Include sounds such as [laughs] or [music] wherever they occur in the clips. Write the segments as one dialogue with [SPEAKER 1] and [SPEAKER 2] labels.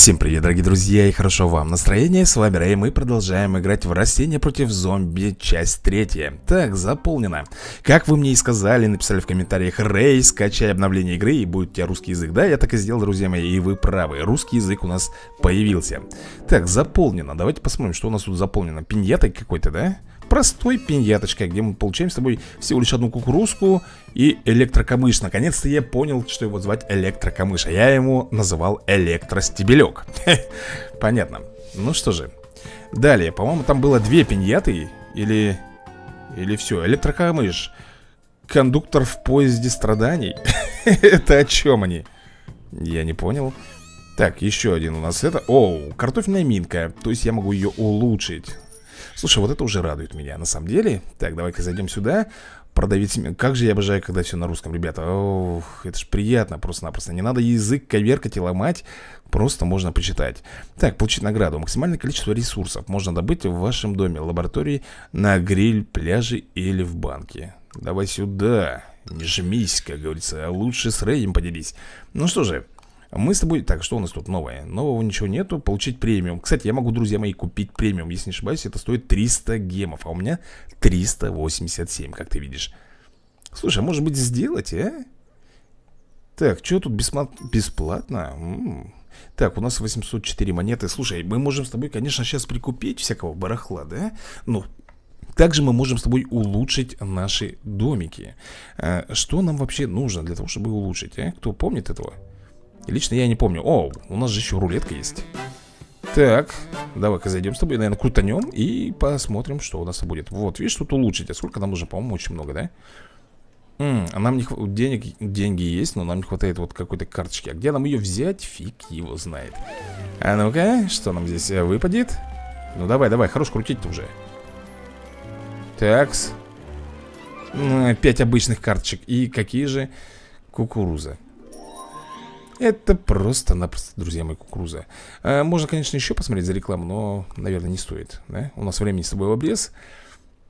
[SPEAKER 1] Всем привет, дорогие друзья, и хорошо вам настроение. С вами Рэй, мы продолжаем играть в растения против зомби, часть третья. Так, заполнено. Как вы мне и сказали, написали в комментариях, Рэй, скачай обновление игры и будет у тебя русский язык. Да, я так и сделал, друзья мои, и вы правы, русский язык у нас появился. Так, заполнено. Давайте посмотрим, что у нас тут заполнено. Пиньятой какой-то, да? Простой пиньяточкой, где мы получаем с тобой всего лишь одну кукурузку и электрокамыш. Наконец-то я понял, что его звать электрокамыш, а я ему называл электростебелек. [laughs] Понятно. Ну что же. Далее, по-моему, там было две пиньяты или... Или все, электрокамыш. Кондуктор в поезде страданий. [laughs] Это о чем они? Я не понял. Так, еще один у нас это... О, картофельная минка. То есть я могу ее улучшить. Слушай, вот это уже радует меня, на самом деле. Так, давай-ка зайдем сюда. Продавить Как же я обожаю, когда все на русском, ребята. Ох, это ж приятно просто-напросто. Не надо язык коверкать и ломать Просто можно почитать. Так, получить награду. Максимальное количество ресурсов можно добыть в вашем доме Лаборатории, на гриль, пляже или в банке. Давай сюда. Не жмись, как говорится а Лучше с Рэем поделись. Ну что же мы с тобой... Так, что у нас тут новое? Нового ничего нету. Получить премиум. Кстати, я могу, друзья мои, купить премиум. Если не ошибаюсь, это стоит 300 гемов. А у меня 387, как ты видишь. Слушай, а может быть сделать, а? Так, что тут бесплатно? М -м. Так, у нас 804 монеты. Слушай, мы можем с тобой, конечно, сейчас прикупить всякого барахла, да? Ну, также мы можем с тобой улучшить наши домики. А, что нам вообще нужно для того, чтобы улучшить, а? Кто помнит этого? Лично я не помню. О, у нас же еще рулетка есть. Так, давай-ка зайдем с тобой, наверное, крутанем И посмотрим, что у нас будет. Вот, видишь, тут улучшить. А сколько нам нужно, по-моему, очень много, да? М -м, а нам не хватает денег, деньги есть, но нам не хватает вот какой-то карточки. А где нам ее взять? Фиг его знает. А ну-ка, что нам здесь э, выпадет? Ну давай, давай, хорош крутить-то уже. Такс. Пять обычных карточек. И какие же? Кукуруза это просто-напросто, друзья мои, кукуруза. А, Можно, конечно, еще посмотреть за рекламу Но, наверное, не стоит да? У нас времени с тобой в обрез.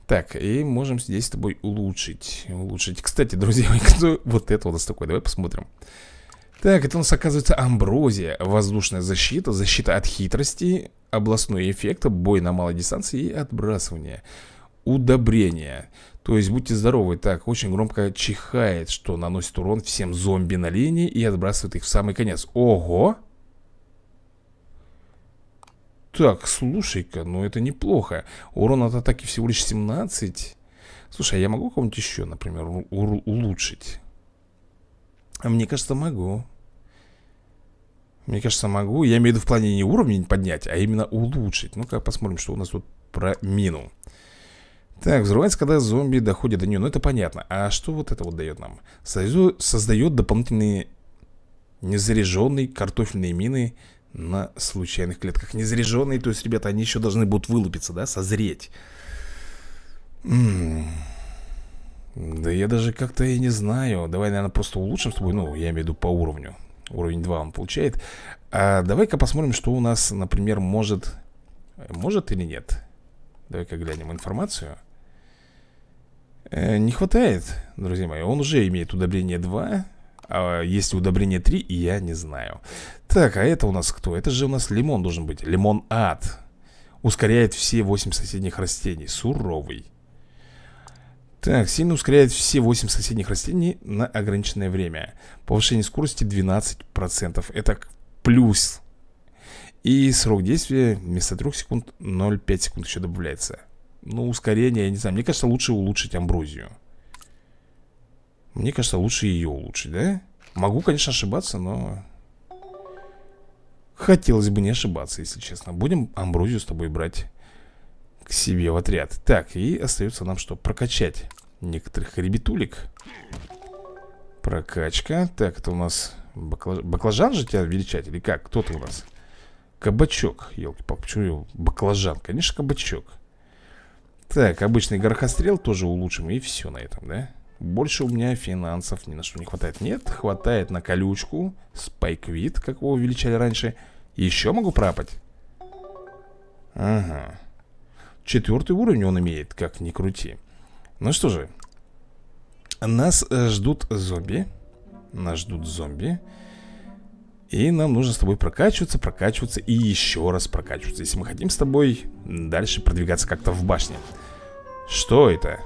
[SPEAKER 1] Так, и можем здесь с тобой улучшить Улучшить. Кстати, друзья мои, [laughs] кто вот это у нас такое? Давай посмотрим. Так, это у нас оказывается амброзия Воздушная защита, защита от хитрости Областной эффект, бой на малой дистанции и отбрасывание. Удобрение то есть будьте здоровы. Так, очень громко чихает Что наносит урон всем зомби на линии И отбрасывает их в самый конец. Ого! Так, слушай-ка, ну это неплохо. Урон от атаки всего лишь 17 Слушай, а я могу кого-нибудь еще, например, улучшить? Мне кажется, могу. Мне кажется, могу. Я имею в виду в плане не уровень поднять, а именно улучшить. Ну-ка посмотрим, что у нас тут про мину так, взрывается, когда зомби доходят до нее Ну, это понятно. А что вот это вот дает нам? Создает, дополнительные незаряженные картофельные мины на случайных клетках. Незаряженные, то есть, ребята, они еще должны будут вылупиться, да? Созреть. М -м Да я даже как-то и не знаю. Давай, наверное, просто улучшим с тобой Ну, я имею в виду по уровню. Уровень 2 он получает. А давай-ка посмотрим, что у нас, например, может Может или нет. Давай-ка глянем информацию э, Не хватает, друзья мои. Он уже имеет удобрение 2 А есть удобрение 3, и я не знаю. Так, а это у нас кто? Это же у нас лимон должен быть. Лимон ад. Ускоряет все 8 соседних растений. Суровый. Так, сильно ускоряет все 8 соседних растений на ограниченное время. Повышение скорости 12% Это плюс. И срок действия вместо 3 секунд 0,5 секунд еще добавляется ну, ускорение, я не знаю Мне кажется, лучше улучшить амброзию Мне кажется, лучше ее улучшить, да? Могу, конечно, ошибаться, но... Хотелось бы не ошибаться, если честно Будем амброзию с тобой брать к себе в отряд Так, и остается нам что? Прокачать некоторых ребятулек Прокачка Так, это у нас баклаж... баклажан же тебя величать или как? Кто ты у нас? Кабачок, елки-палки, почему баклажан? Конечно, кабачок так, обычный горохострел тоже улучшим И все на этом, да? Больше у меня финансов ни на что не хватает. Нет, хватает на колючку Спайквит, как его увеличали раньше. Еще могу пропать Ага. Четвертый уровень он имеет, как ни крути. Ну что же Нас ждут зомби. Нас ждут зомби И нам нужно с тобой прокачиваться, прокачиваться и еще раз прокачиваться Если мы хотим с тобой дальше продвигаться как-то в башне. Что это?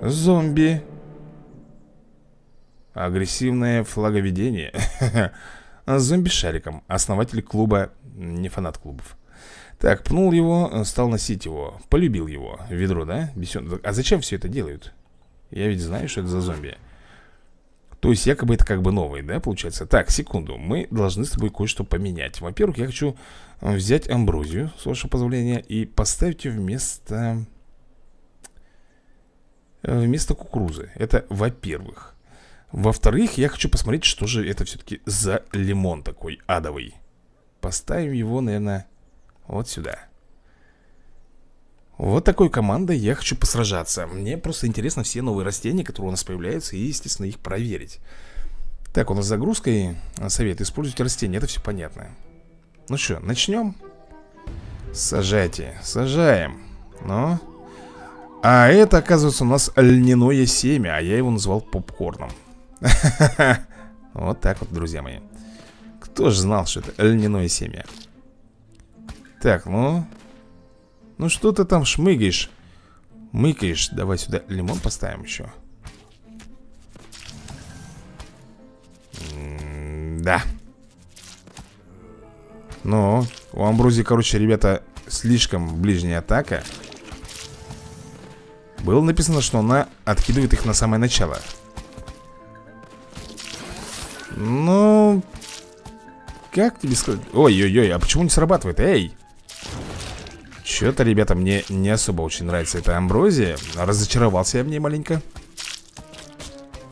[SPEAKER 1] Зомби. Агрессивное флаговедение. [laughs] Зомби шариком. Основатель клуба Не фанат клубов. Так, пнул его, стал носить его. Полюбил его. Ведро, да? Бесен... А зачем все это делают? Я ведь знаю, что это за зомби то есть якобы это как бы новый, да, получается? Так, секунду, мы должны с тобой кое-что поменять. Во-первых, я хочу э, взять амброзию, с вашего позволения И поставить ее вместо... Э, вместо кукурузы. Это во-первых. Во-вторых, я хочу посмотреть, что же это все-таки за лимон такой адовый. Поставим его, наверное, вот сюда вот такой командой я хочу посражаться. Мне просто интересно все новые растения, которые у нас появляются И, естественно, их проверить. Так, у нас загрузка и совет. Используйте растения, это все понятно. Ну что, начнем? Сажайте, сажаем. Ну. А это, оказывается, у нас льняное семя А я его назвал попкорном. [laughs] Вот так вот, друзья мои. Кто же знал, что это льняное семя? Так, ну ну что ты там шмыгаешь? Мыкаешь. Давай сюда лимон поставим еще. М -м да. Ну, у Амбрузии, короче, ребята, слишком ближняя атака. Было написано, что она откидывает их на самое начало. Ну... Как тебе сказать? Ой-ой-ой, а почему не срабатывает? Эй! Что-то, ребята, мне не особо очень нравится эта амброзия Разочаровался я в ней маленько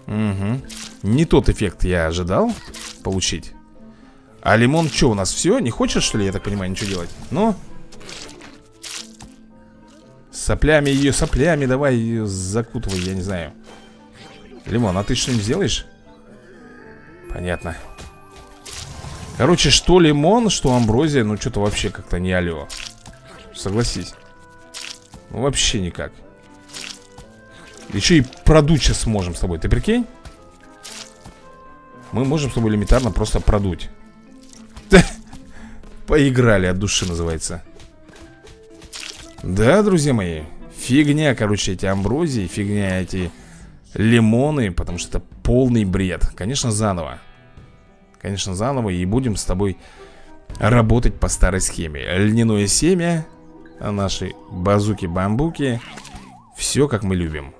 [SPEAKER 1] Угу Не тот эффект я ожидал получить А лимон что у нас, все? Не хочет, что ли, я так понимаю, ничего делать? Ну? Соплями ее, соплями давай ее закутывай, я не знаю Лимон, а ты что-нибудь сделаешь? Понятно Короче, что лимон, что амброзия Ну, что-то вообще как-то не алё Согласись. Ну, Вообще никак. Еще и продуть сейчас сможем с тобой Ты прикинь? Мы можем с тобой элементарно просто продуть. [laughs] Поиграли от души называется. Да, друзья мои Фигня, короче, эти амброзии Фигня эти лимоны Потому что это полный бред. Конечно, заново. Конечно, заново И будем с тобой работать по старой схеме. Льняное семя наши базуки-бамбуки Все как мы любим.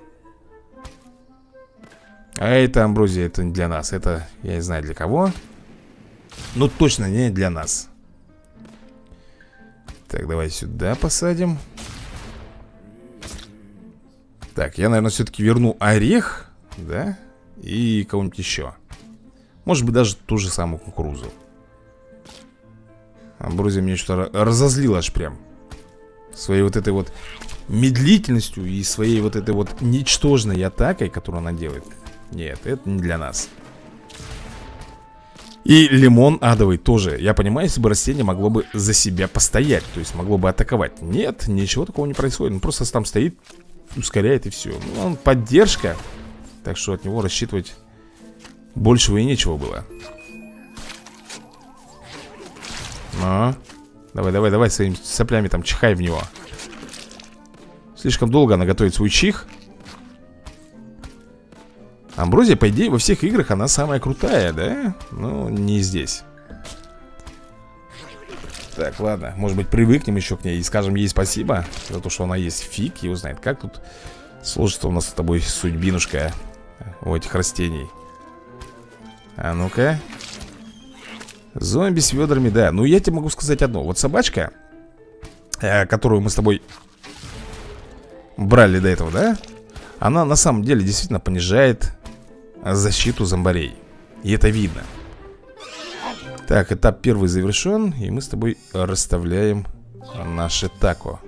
[SPEAKER 1] А это амброзия, это не для нас. Это я не знаю для кого. Ну точно не для нас. Так, давай сюда посадим. Так, я, наверное, все-таки верну орех Да? И кого-нибудь еще Может быть, даже ту же самую кукурузу. Амброзия меня что-то разозлила аж прям Своей вот этой вот медлительностью и своей вот этой вот ничтожной атакой, которую она делает. Нет, это не для нас. И лимон адовый тоже. Я понимаю, если бы растение могло бы за себя постоять То есть могло бы атаковать. Нет, ничего такого не происходит. Он просто там стоит, ускоряет и все ну, Он поддержка. Так что от него рассчитывать большего и нечего было. Но Давай, давай, давай своими соплями там чихай в него. Слишком долго она готовит свой чих. Амброзия, по идее, во всех играх она самая крутая, да? Ну, не здесь. Так, ладно, может быть, привыкнем еще к ней И скажем ей спасибо за то, что она есть. Фиг его знает, как тут сложится у нас с тобой судьбинушка У этих растений. А ну-ка Зомби с ведрами, да. Ну я тебе могу сказать одно. Вот собачка э, Которую мы с тобой Брали до этого, да? Она на самом деле действительно понижает Защиту зомбарей. И это видно. Так, этап первый завершен И мы с тобой расставляем Наши тако.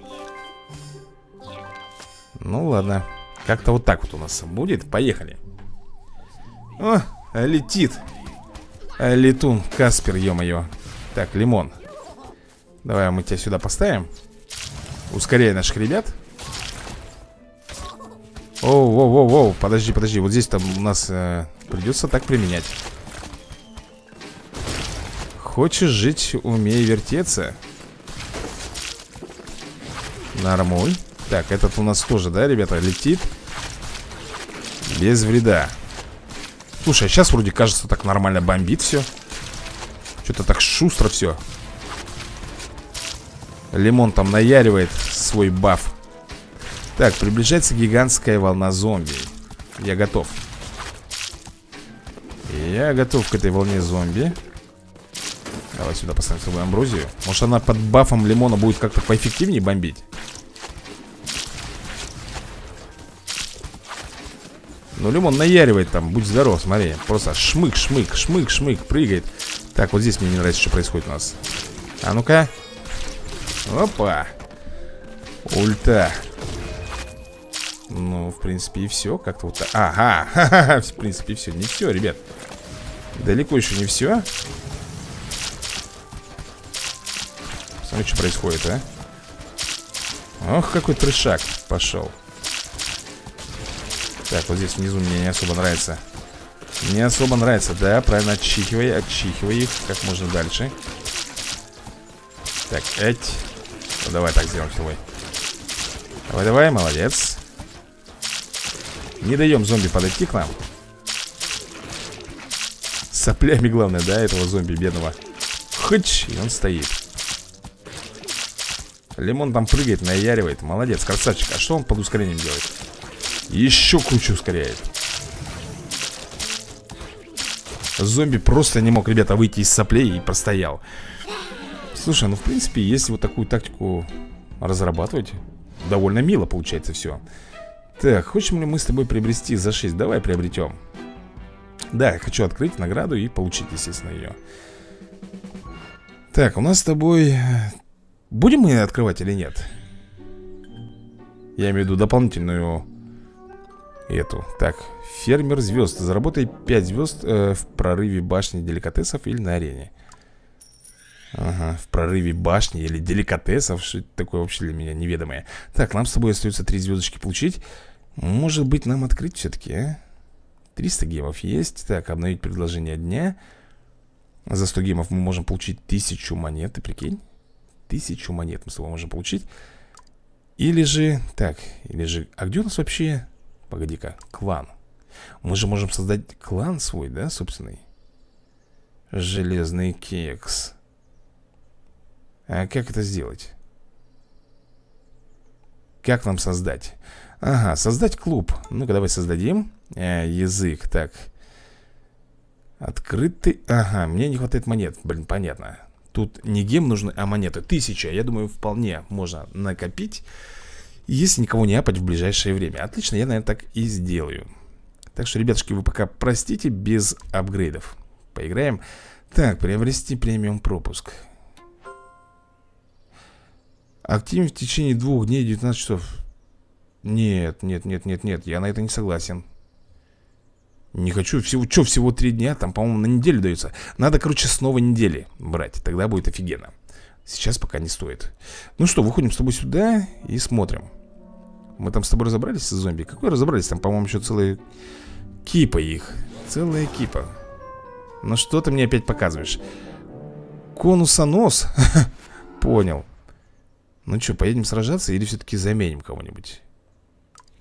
[SPEAKER 1] Ну ладно. Как-то вот так вот у нас будет. Поехали. О, летит летун, Каспер, ё-моё. Так, лимон. Давай мы тебя сюда поставим. Ускоряй наших ребят. Оу, оу, оу, оу, подожди, подожди. Вот здесь там у нас э, придется так применять. Хочешь жить, умей вертеться? Нормуль. Так, этот у нас тоже, да, ребята, летит. Без вреда Слушай, а сейчас вроде кажется так нормально бомбит все Что-то так шустро все Лимон там наяривает свой баф. Так, приближается гигантская волна зомби. Я готов. Я готов к этой волне зомби. Давай сюда поставим с собой амброзию. Может она под бафом лимона будет как-то поэффективнее бомбить Ну, лимон наяривает там, будь здоров, смотри. Просто шмык, шмык, шмык, шмык, прыгает. Так, вот здесь мне не нравится, что происходит у нас. А ну-ка. Опа. Ульта. Ну, в принципе, и все Как-то вот так. Ага, [laughs] в принципе, все Не все, ребят. Далеко еще не все Смотри, что происходит, а. Ох, какой трешак пошел Так, вот здесь внизу мне не особо нравится. Не особо нравится, да, правильно, отчихивай, отчихивай их Как можно дальше. Так, эть. Ну, Давай так сделаем с тобой. Давай, давай, молодец. Не даем зомби подойти к нам. Соплями главное, да, этого зомби бедного. Хоть, и он стоит. Лимон там прыгает, наяривает. Молодец, красавчик. А что он под ускорением делает? Еще круче ускоряет. Зомби просто не мог, ребята, выйти из соплей и простоял. Слушай, ну в принципе, если вот такую тактику разрабатывать Довольно мило получается все Так, хочем ли мы с тобой приобрести за 6? Давай приобретем Да, я хочу открыть награду и получить, естественно, ее Так, у нас с тобой Будем мы открывать или нет? Я имею в виду дополнительную Эту. Так, фермер звезд. Заработай 5 звезд э, в прорыве башни деликатесов или на арене. Ага, в прорыве башни или деликатесов. Что это такое вообще для меня неведомое? Так, нам с тобой остается 3 звездочки получить. Может быть нам открыть все-таки, а? 300 гемов есть. Так, обновить предложение дня. За 100 гемов мы можем получить 1000 монет, ты прикинь. Тысячу монет мы с тобой можем получить. Или же, так, или же А где у нас вообще, погоди-ка, клан. Мы же можем создать клан свой, да, собственный? Железный кекс. А как это сделать? Как нам создать? Ага, создать клуб. Ну-ка, давай создадим. Э, Язык, так. Открытый. Ага, мне не хватает монет. Блин, понятно. Тут не гем нужны, а монеты. Тысяча, я думаю, вполне можно накопить Если никого не апать в ближайшее время. Отлично, я, наверное, так и сделаю. Так что, ребятушки, вы пока простите без апгрейдов. Поиграем. Так, приобрести премиум пропуск. Активен в течение двух дней 19 часов. Нет, нет, нет, нет, нет Я на это не согласен. Не хочу, всего, что всего три дня, там, по-моему, на неделю дается. Надо, короче, с новой недели брать, тогда будет офигенно Сейчас пока не стоит Ну что, выходим с тобой сюда и смотрим Мы там с тобой разобрались с зомби? Какой разобрались? Там, по-моему, еще целая кипа их Целая кипа Ну что ты мне опять показываешь? Конусонос? [laughs] Понял Ну что, поедем сражаться или все-таки заменим кого-нибудь?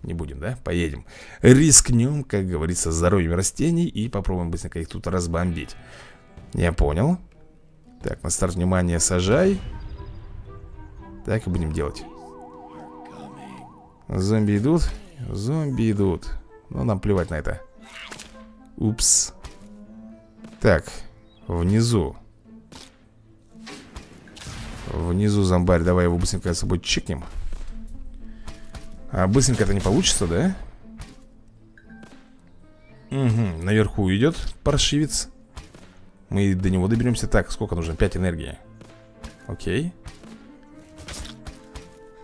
[SPEAKER 1] Не будем, да? Поедем Рискнем, как говорится, здоровьем растений И попробуем быстренько их тут разбомбить Я понял Так, на старт внимания сажай. Так и будем делать. Зомби идут Зомби идут. Но нам плевать на это. Упс. Так, внизу. Внизу зомбарь Давай его быстренько с собой чекнем. А быстренько это не получится, да? Угу, наверху идет паршивец Мы до него доберемся. Так, сколько нужно? 5 энергии. Окей.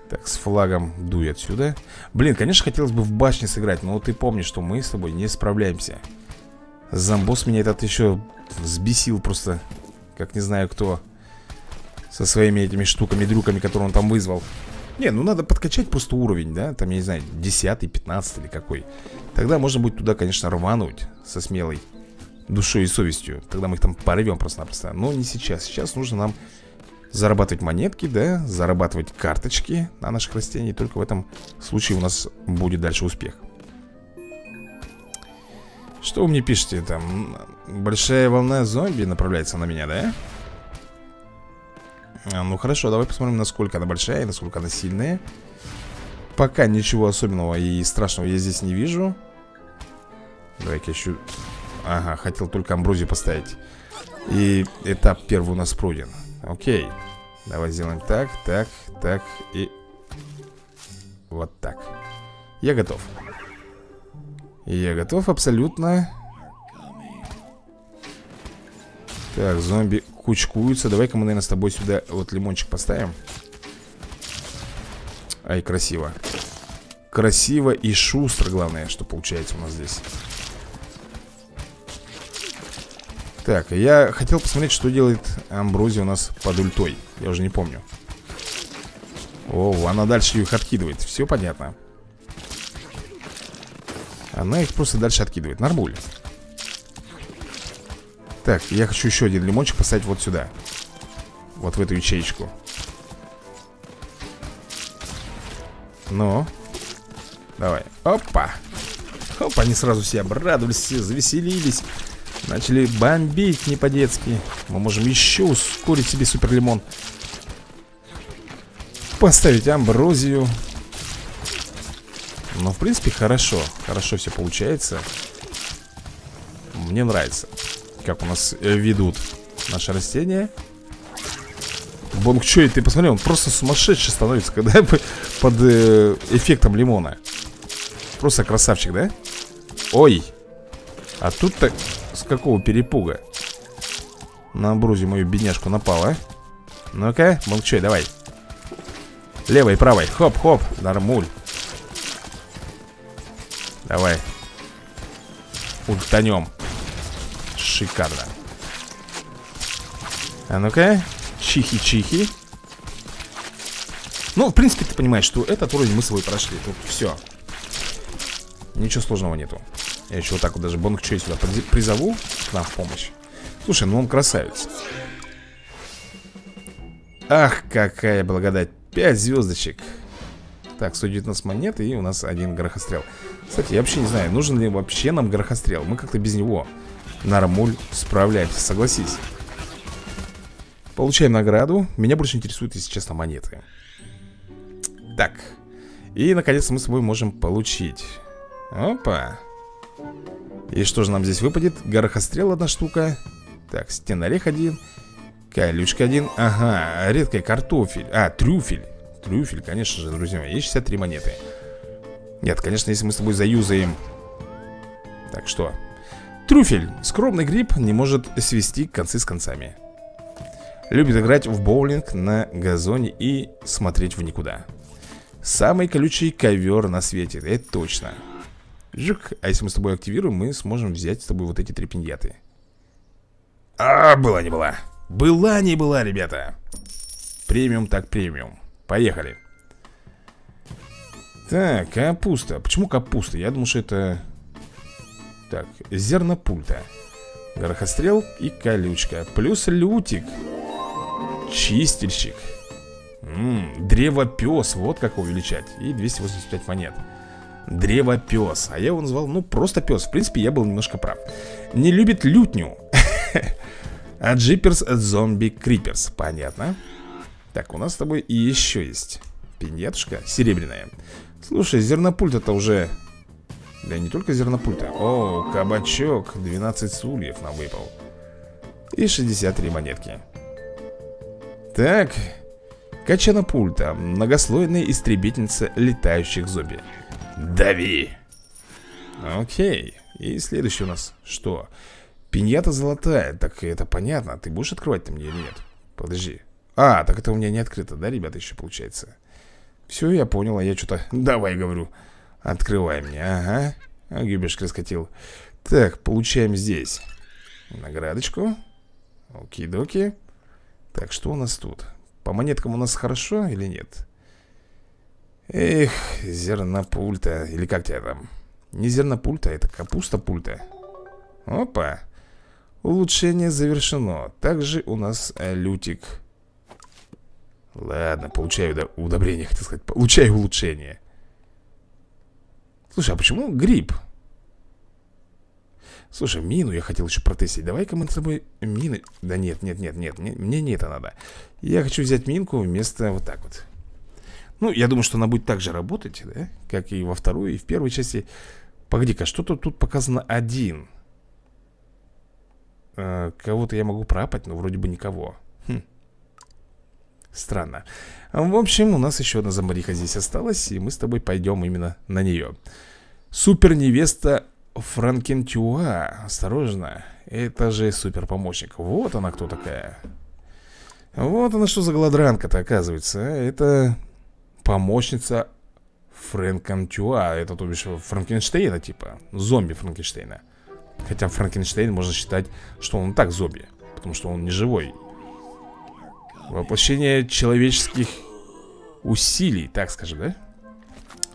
[SPEAKER 1] Так, с флагом дуй отсюда. Блин, конечно, хотелось бы в башне сыграть Но ты помнишь, что мы с тобой не справляемся. Замбос меня этот еще взбесил просто Как не знаю кто Со своими этими штуками-дрюками, которые он там вызвал. Не, ну надо подкачать просто уровень, да Там, я не знаю, 10 15 или какой. Тогда можно будет туда, конечно, рвануть Со смелой душой и совестью Тогда мы их там порвем просто-напросто. Но не сейчас, сейчас нужно нам зарабатывать монетки, да Зарабатывать карточки на наших растениях. Только в этом случае у нас будет дальше успех. Что вы мне пишете там? Большая волна зомби направляется на меня, да? А, ну хорошо, давай посмотрим, насколько она большая и насколько она сильная. Пока ничего особенного и страшного я здесь не вижу. Давай-ка еще Ага, хотел только амброзию поставить. И этап первый у нас пройден. Окей. Давай сделаем так, так, так и Вот так. Я готов. Я готов абсолютно. Так, зомби кучкуются. Давай-ка мы, наверное, с тобой сюда вот лимончик поставим. Ай, красиво. Красиво и шустро, главное, что получается у нас здесь Так, я хотел посмотреть, что делает Амброзия у нас под ультой. Я уже не помню. О, она дальше их откидывает. Все понятно. Она их просто дальше откидывает. Нормуль. Так, я хочу еще один лимончик поставить вот сюда. Вот в эту ячеечку. Ну Давай, опа! Опа, они сразу все обрадовались, все завеселились Начали бомбить не по-детски. Мы можем еще ускорить себе супер лимон Поставить амброзию. Ну, в принципе, хорошо. Хорошо все получается. Мне нравится Как у нас э, ведут наши растения. Бонг Чой, ты посмотри, он просто сумасшедший становится Когда [laughs] под э, эффектом лимона. Просто красавчик, да? Ой А тут-то с какого перепуга? На брузе мою бедняжку напала, а? Ну-ка, молчай, давай. Левой, правой, хоп-хоп, нормуль. Давай. Ультанем Шикарно. А ну-ка Чихи-чихи. Ну, в принципе, ты понимаешь, что этот уровень мы с собой прошли. Тут все Ничего сложного нету я еще вот так вот даже Бонг Чой сюда призову к нам в помощь. Слушай, ну он красавец. Ах, какая благодать. Пять звездочек. Так, 119 монет и у нас один горохострел. Кстати, я вообще не знаю, нужен ли вообще нам горохострел. Мы как-то без него нормуль справляемся, согласись. Получаем награду. Меня больше интересуют, если честно, монеты. Так. И, наконец, мы с собой можем получить. Опа. И что же нам здесь выпадет? Горохострел одна штука. Так, стенорех один. Колючка один. Ага, редкий картофель. А, трюфель. Трюфель, конечно же, друзья мои Есть 63 монеты. Нет, конечно, если мы с тобой заюзаем. Так, что? Трюфель. Скромный гриб не может свести концы с концами. Любит играть в боулинг на газоне и смотреть в никуда. Самый колючий ковер на свете, это точно Жук. А если мы с тобой активируем, мы сможем взять с тобой вот эти три пиньяты. А, была не была. Была не была, ребята. Премиум так премиум. Поехали. Так, капуста. Почему капуста? Я думаю, что это... Так, зернопульта. Горохострел и колючка. Плюс лютик. Чистильщик. Ммм, древопес. Вот как увеличать. И 285 монет. Древопес А я его назвал, ну, просто пес В принципе, я был немножко прав. Не любит лютню. [laughs] А джиперс зомби криперс. Понятно. Так, у нас с тобой и еще есть Пинетушка серебряная. Слушай, зернопульт это уже Да не только зернопульта О, кабачок 12 сульев нам выпал. И 63 монетки. Так Качана пульта Многослойная истребительница летающих зомби Дави Окей И следующий у нас что? Пиньята золотая Так это понятно Ты будешь открывать-то мне или нет? Подожди А, так это у меня не открыто, да, ребята, еще получается? Все, я понял, а я что-то... [laughs] Давай, говорю Открывай мне, ага А гюбешка раскатил Так, получаем здесь Наградочку Окей-доки Так, что у нас тут? По монеткам у нас хорошо или нет? Эх, зернопульта Или как тебя там? Не зернопульта, это капуста пульта. Опа. Улучшение завершено. Также у нас э, лютик. Ладно, получаю удобрение, хотел сказать. Получаю улучшение. Слушай, а почему гриб? Слушай, мину я хотел еще протестить. Давай-ка мы с тобой мины. Да нет, нет, нет, нет, мне не это надо. Я хочу взять минку вместо вот так вот Ну, я думаю, что она будет так же работать, да? Как и во второй, и в первой части. Погоди-ка, что-то тут показано один. Э, Кого-то я могу пропать, но вроде бы никого. Хм. Странно. В общем, у нас еще одна зомбариха здесь осталась И мы с тобой пойдем именно на нее. Супер невеста Франкентюа, осторожно Это же супер помощник Вот она кто такая. Вот она что за голодранка-то оказывается а? Это помощница Франкентюа Это то бишь Франкенштейна типа. Зомби Франкенштейна. Хотя Франкенштейн можно считать, что он так зомби Потому что он не живой. Воплощение человеческих усилий, так скажем, да?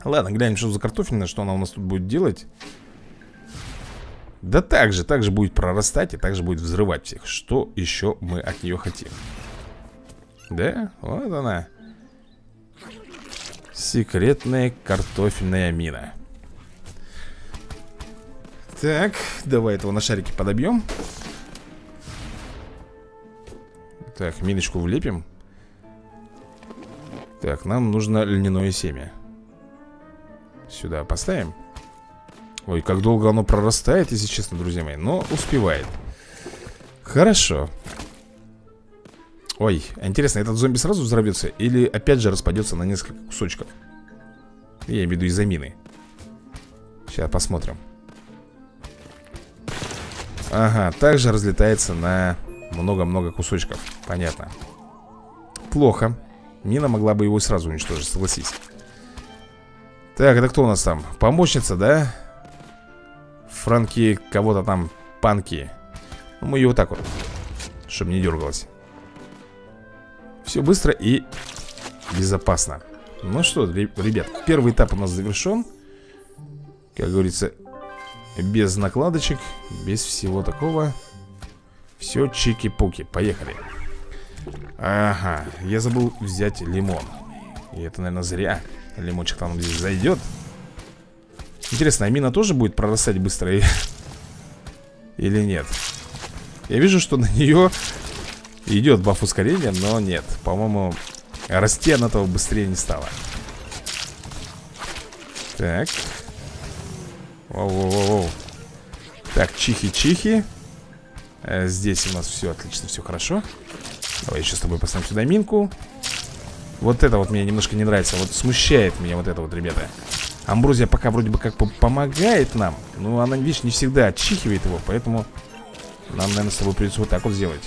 [SPEAKER 1] Ладно, глянем, что за картофельная, что она у нас тут будет делать. Да так же, так же будет прорастать и так же будет взрывать всех. Что еще мы от нее хотим? Да, вот она Секретная картофельная мина. Так, давай этого на шарике подобьем. Так, миночку влепим. Так, нам нужно льняное семя. Сюда поставим. Ой, как долго оно прорастает, если честно, друзья мои Но успевает. Хорошо Ой, интересно, этот зомби сразу взорвется Или опять же распадется на несколько кусочков? Я имею в виду из-за мины Сейчас посмотрим. Ага, также разлетается на много-много кусочков. Понятно. Плохо. Мина могла бы его сразу уничтожить, согласись. Так, это кто у нас там? Помощница, да? Франки кого-то там Панки. Ну, Мы ее вот так вот Чтобы не дергалось Все быстро и безопасно. Ну что, ребят Первый этап у нас завершен Как говорится Без накладочек Без всего такого. Все чики-пуки, поехали. Ага, я забыл взять лимон. И это, наверное, зря Лимончик там здесь зайдет Интересно, а мина тоже будет прорастать быстро [laughs] или нет? Я вижу, что на нее идет баф ускорения, но нет. По-моему, расти она того быстрее не стала. Так. Воу-воу-воу. Так, чихи-чихи. Э, здесь у нас все отлично, все хорошо. Давай еще с тобой поставим сюда минку. Вот это вот мне немножко не нравится. Вот смущает меня вот это вот, ребята. Амброзия пока вроде бы как помогает нам Но она, видишь, не всегда отчихивает его Поэтому нам, наверное, с тобой придется вот так вот сделать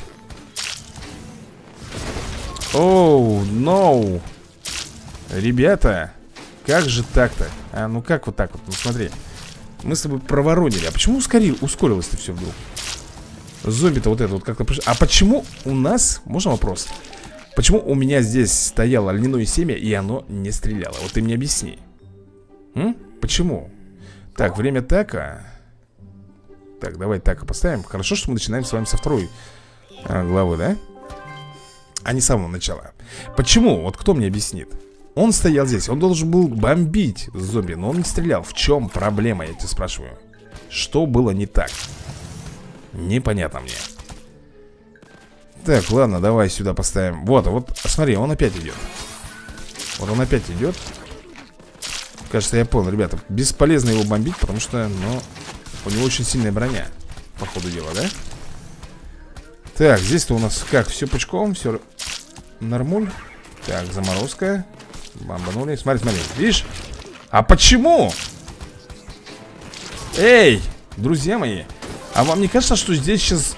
[SPEAKER 1] Оу, oh, ноу Ребята Как же так-то? А, ну как вот так вот? Ну смотри Мы с тобой проворонили А почему ускорил, ускорилось-то все вдруг? Зомби-то вот это вот как-то А почему у нас... Можно вопрос? Почему у меня здесь стояло льняное семя И оно не стреляло? Вот ты мне объясни М? Почему? Так, время така Так, давай така поставим Хорошо, что мы начинаем с вами со второй а, главы, да? А не с самого начала Почему? Вот кто мне объяснит? Он стоял здесь, он должен был бомбить зомби Но он не стрелял В чем проблема, я тебя спрашиваю? Что было не так? Непонятно мне Так, ладно, давай сюда поставим Вот, вот, смотри, он опять идет Вот он опять идет Кажется, я понял, ребята Бесполезно его бомбить, потому что, ну У него очень сильная броня По ходу дела, да? Так, здесь-то у нас как, все пучком, все нормуль Так, заморозка Бомбанули, смотри, смотри, видишь? А почему? Эй, друзья мои А вам не кажется, что здесь сейчас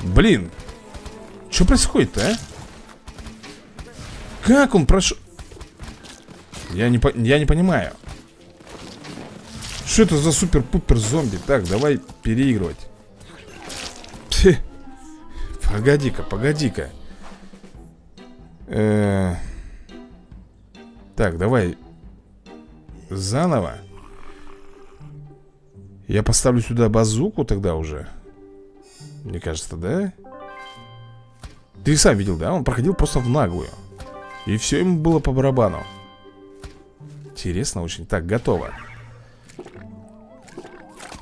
[SPEAKER 1] Блин Что происходит-то, а? Как он прошел я не, по... я не понимаю Что это за супер-пупер зомби? Так, давай переигрывать Погоди-ка, погоди-ка. Э Так, давай Заново. Я поставлю сюда базуку тогда уже. Мне кажется, да? Ты сам видел, да? Он проходил просто в наглую. И все ему было по барабану. Интересно очень. Так, готово.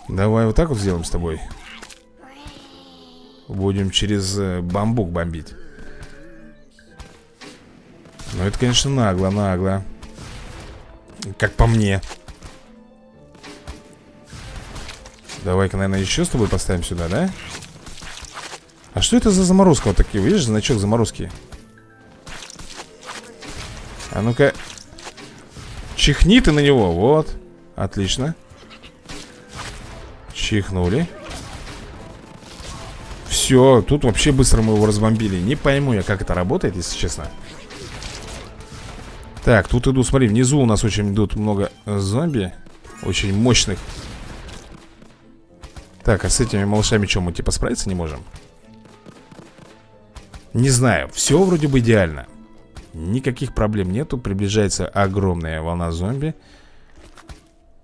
[SPEAKER 1] Давай вот так вот сделаем с тобой Будем через э, бамбук бомбить. Ну это, конечно, нагло, нагло. Как по мне. Давай-ка, наверное, еще с тобой поставим сюда, да? А что это за заморозка вот такие? Видишь, значок заморозки? А ну-ка. Чихни ты на него, вот. Отлично. Чихнули Все, тут вообще быстро мы его разбомбили. Не пойму я, как это работает, если честно. Так, тут иду, смотри, внизу у нас очень идут много зомби. Очень мощных. Так, а с этими малышами что, мы типа справиться не можем? Не знаю, все вроде бы идеально. Никаких проблем нету Приближается огромная волна зомби.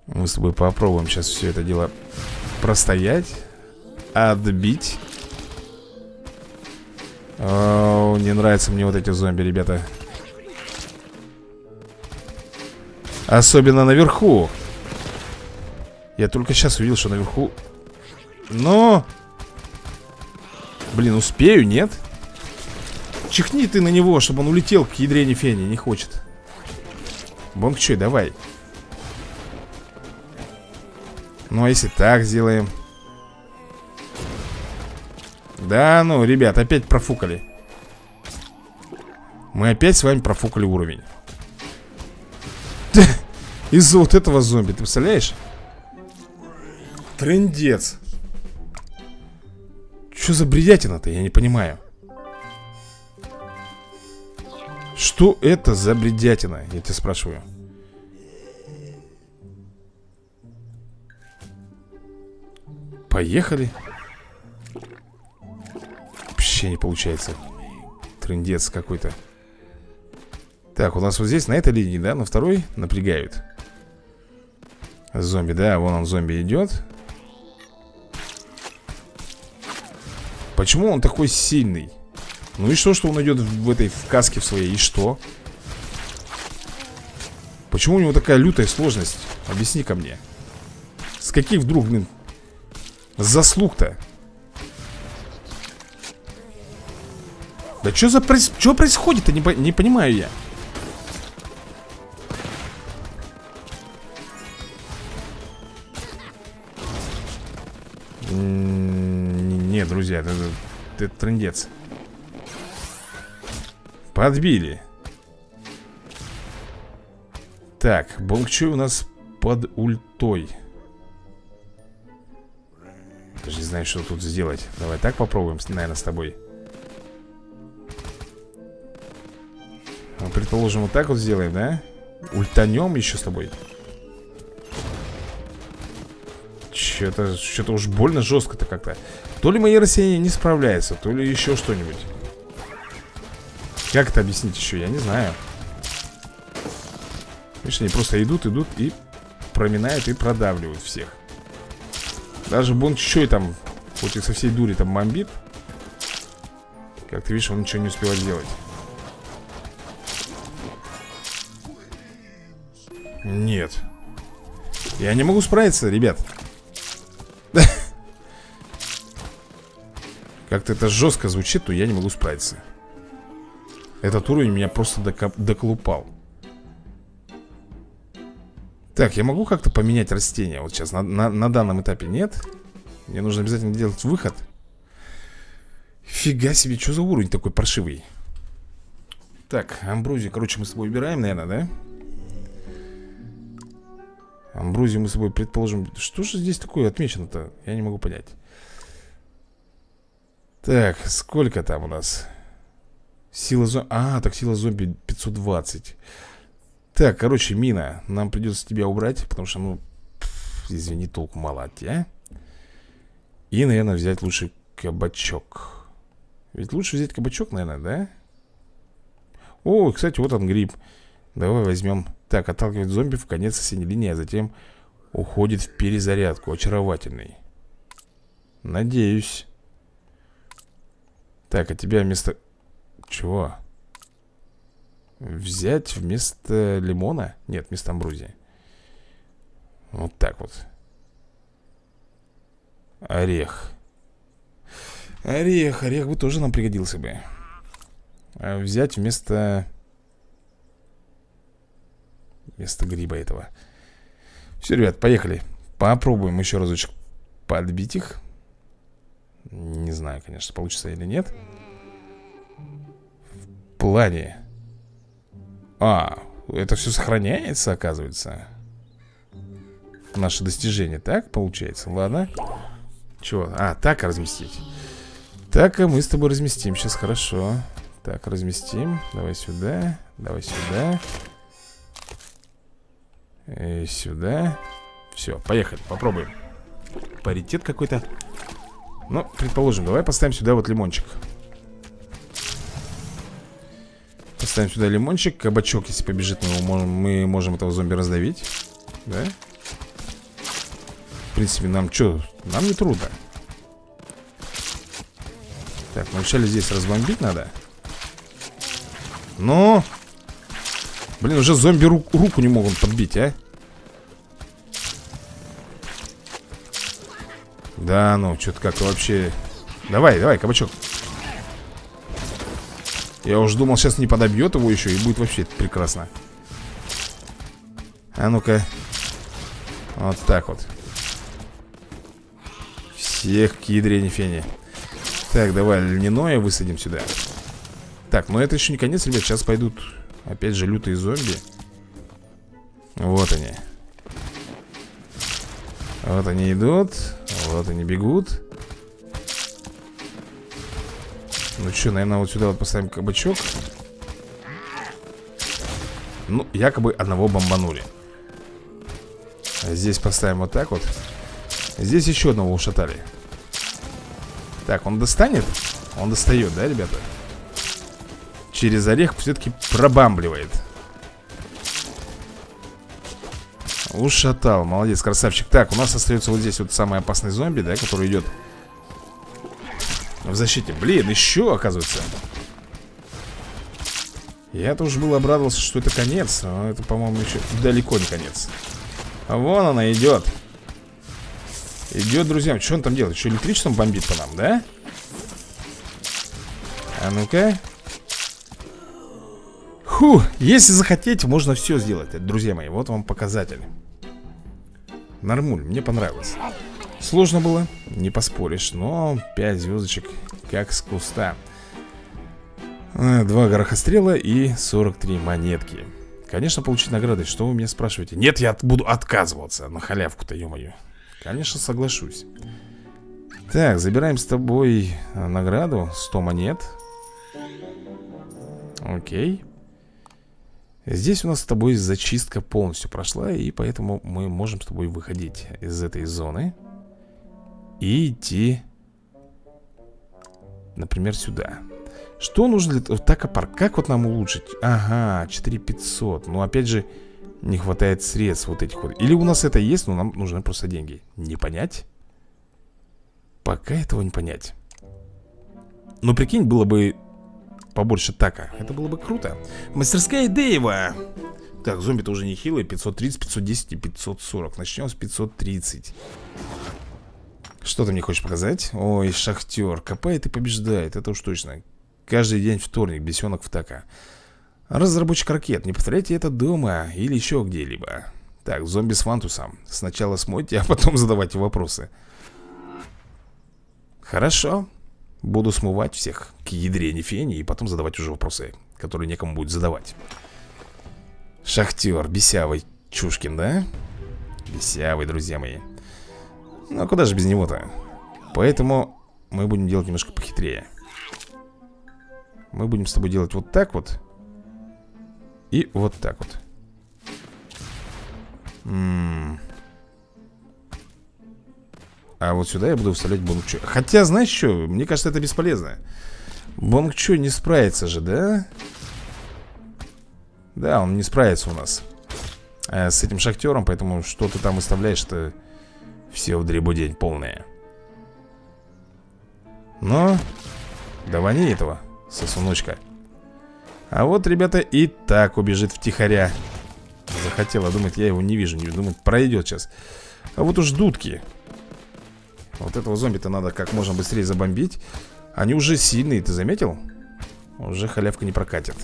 [SPEAKER 1] Мы с тобой попробуем сейчас все это дело простоять Отбить О, Не нравятся мне вот эти зомби, ребята. Особенно наверху. Я только сейчас увидел, что наверху. Но... Блин, успею, нет? Чихни ты на него, чтобы он улетел к ядрене фени Не хочет. Бонг Чой, давай. Ну, а если так сделаем? Да, ну, ребят, опять профукали. Мы опять с вами профукали уровень. [laughs] Из-за вот этого зомби, ты представляешь? Трендец что за бредятина-то, я не понимаю. Что это за бредятина, я тебя спрашиваю? Поехали Вообще не получается Трындец какой-то Так, у нас вот здесь, на этой линии, да, на второй напрягают Зомби, да, вон он зомби идет Почему он такой сильный? Ну и что, что он идет в этой в каске в своей? И что? Почему у него такая лютая сложность? объясни ко мне. С каких вдруг, блин, заслуг-то? Да что за что происходит-то? Не, по... не понимаю я. друзья Это, это, это трендец Подбили Так, Бонгчуй у нас под ультой Даже не знаю, что тут сделать Давай так попробуем, наверное, с тобой Предположим, вот так вот сделаем, да? Ультанем еще с тобой. Что-то что уж больно жестко-то как-то. То ли мои растения не справляются То ли еще что-нибудь. Как это объяснить еще? Я не знаю. Видишь, они просто идут, идут и проминают и продавливают всех. Даже Бон Чой там Хоть и со всей дури там бомбит. Как ты видишь, он ничего не успевает сделать Нет. Я не могу справиться, ребят. [laughs] Как-то это жестко звучит, то я не могу справиться. Этот уровень меня просто доклупал. Так, я могу как-то поменять растения? Вот сейчас, на, на, на данном этапе нет. Мне нужно обязательно делать выход. Фига себе, что за уровень такой паршивый? Так, амброзию, короче, мы с тобой убираем, наверное, да? Амброзию мы с тобой предположим. Что же здесь такое отмечено-то? Я не могу понять. Так, сколько там у нас? Сила зомби... А, так сила зомби 520 Так, короче, мина. Нам придется тебя убрать, потому что, ну Извини, толку мало от тебя. И, наверное, взять лучше кабачок. Ведь лучше взять кабачок, наверное, да? О, кстати, вот он гриб Давай возьмем. Так, отталкивать зомби в конец соседней линии А затем Уходит в перезарядку, очаровательный. Надеюсь. Так, а тебя вместо... Чего? Взять вместо лимона? Нет, вместо амбрузии Вот так вот. Орех. Орех, орех бы тоже нам пригодился бы. А Взять вместо Вместо гриба этого. Все, ребят, поехали. Попробуем еще разочек подбить их. Не знаю, конечно, получится или нет. В плане. А, это все сохраняется, оказывается? Наше достижение, так получается? Ладно. Чего? А, так разместить. Так, а мы с тобой разместим. Сейчас, хорошо. Так, разместим. Давай сюда, давай сюда и сюда. Все, поехали, попробуем. Паритет какой-то. Ну, предположим, давай поставим сюда вот лимончик. Поставим сюда лимончик Кабачок, если побежит, мы можем, мы можем этого зомби раздавить. Да? В принципе, нам что? Нам не трудно. Так, вначале здесь разбомбить надо. Ну Блин, уже зомби ру руку не могут подбить, а? Да, ну, что-то как-то вообще. Давай, давай, кабачок. Я уже думал, сейчас не подобьет его еще И будет вообще прекрасно. А ну-ка. Вот так вот. Всех к ядрене фени. Так, давай льняное высадим сюда. Так, но это еще не конец, ребят Сейчас пойдут Опять же лютые зомби. Вот они. Вот они идут. Вот они бегут. Ну что, наверное, вот сюда вот поставим кабачок. Ну, якобы одного бомбанули. Здесь поставим вот так вот. Здесь еще одного ушатали. Так, он достанет? Он достает, да, ребята? Через орех все-таки пробамбливает. Ушатал, молодец, красавчик. Так, у нас остается вот здесь вот самый опасный зомби, да, который идет В защите. Блин, еще, оказывается. Я-то уже был обрадовался, что это конец Но это, по-моему, еще далеко не конец. А Вон она идет Идет, друзья, что он там делает? Что, электричеством бомбит по нам, да? А ну-ка Фу, если захотеть, можно все сделать, друзья мои. Вот вам показатель. Нормуль, мне понравилось. Сложно было, не поспоришь, но 5 звездочек как с куста. Э, два горохострела и 43 монетки. Конечно, получить награды. Что вы меня спрашиваете? Нет, я буду отказываться на халявку-то, ё-моё. Конечно, соглашусь. Так, забираем с тобой награду 100 монет. Окей. Здесь у нас с тобой зачистка полностью прошла И поэтому мы можем с тобой выходить из этой зоны И идти Например, сюда Что нужно для так парк? Как вот нам улучшить? Ага, 4500 Ну, опять же, не хватает средств вот этих вот Или у нас это есть, но нам нужны просто деньги Не понять? Пока этого не понять Но прикинь, было бы побольше така. Это было бы круто. Мастерская Дэйва Так, зомби-то уже не хилые 530, 510 и 540 Начнем с 530 Что ты мне хочешь показать? Ой, шахтер. Копает и побеждает, это уж точно. Каждый день вторник, бесенок в така. Разработчик ракет, не повторяйте это дома или еще где-либо. Так, зомби с фантусом Сначала смойте, а потом [laughs] задавайте вопросы. Хорошо Буду смывать всех к ядрене фени И потом задавать уже вопросы, которые некому будет задавать Шахтер, бесявый Чушкин, да? Бесявый, друзья мои Ну, а куда же без него-то? Поэтому мы будем делать немножко похитрее Мы будем с тобой делать вот так вот И вот так вот М. А вот сюда я буду вставлять Бонгчо Хотя, знаешь что, мне кажется, это бесполезно. Бонгчо не справится же, да? Да, он не справится у нас э, С этим шахтером Поэтому что ты там выставляешь-то? Все в дребудень полное Но Давани этого, сосуночка. А вот, ребята, и так убежит втихаря. Захотела, думает, я его не вижу не Думает, пройдет сейчас. А вот уж дудки Вот этого зомби-то надо как можно быстрее забомбить. Они уже сильные, ты заметил? Уже халявка не прокатит.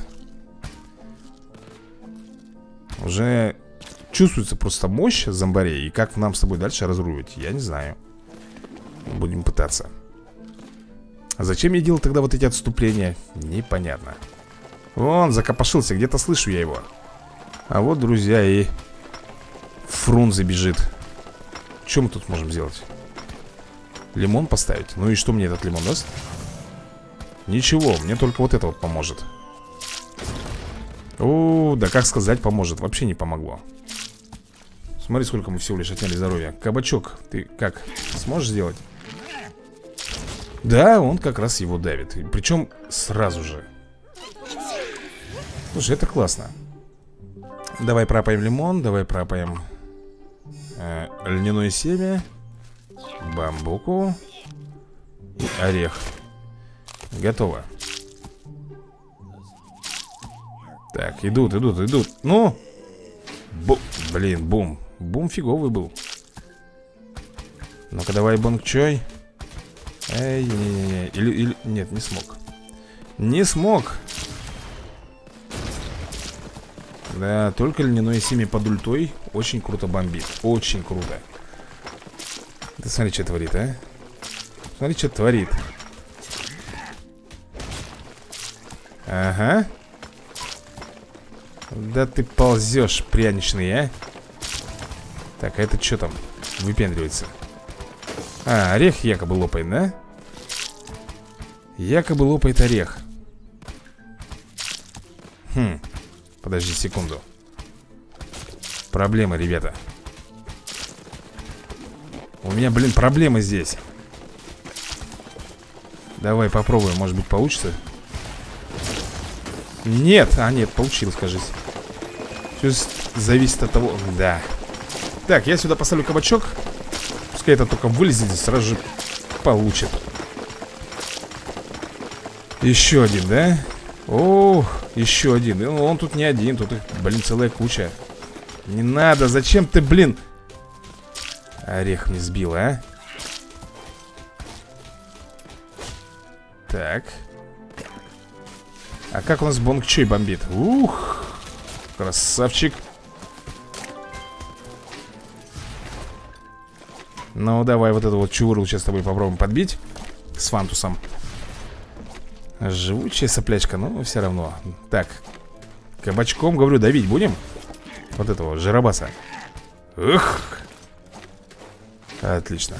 [SPEAKER 1] Уже чувствуется просто мощь зомбарей И как нам с тобой дальше разруливать, я не знаю. Будем пытаться. А зачем я делал тогда вот эти отступления? Непонятно. Вон, закопошился, где-то слышу я его. А вот, друзья, и Фрунзе бежит. Что мы тут можем сделать? Лимон поставить? Ну и что мне этот лимон даст? Ничего, мне только вот это вот поможет. О, да как сказать поможет? Вообще не помогло. Смотри, сколько мы всего лишь отняли здоровья. Кабачок, ты как, сможешь сделать? Да, он как раз его давит. Причем сразу же. Слушай, это классно. Давай пропаем лимон Давай пропаем э, Льняное семя Бамбуку. И орех. Готово. Так, идут, идут, идут. Ну! Бу Блин, бум. Бум фиговый был. Ну-ка давай бонг чой. Эй, не, не, не. Или, или... Нет, не смог. Не смог. Да, только льняное семя под ультой. Очень круто бомбит, очень круто Ты смотри, что творит, а. Смотри, что творит. Ага. Да ты ползешь, пряничный, а. Так, а это что там выпендривается? А, орех якобы лопает, да? Якобы лопает орех. Хм Подожди секунду. Проблема, ребята У меня, блин, проблемы здесь. Давай попробуем, может быть получится? Нет, а нет, получилось, кажется. Все зависит от того Да. Так, я сюда поставлю кабачок. Пускай это только вылезет, сразу же получит. Еще один, да? Ох, еще один. Ну, Он тут не один, тут их, блин, целая куча. Не надо, зачем ты, блин Орех мне сбил, а? Так А как у нас Бонг Чой бомбит? Ух Красавчик Ну, давай вот эту вот чуру сейчас с тобой попробуем подбить С фантусом Живучая соплячка, но все равно Так Кабачком, говорю, давить будем? Вот этого жиробаса Ух Отлично.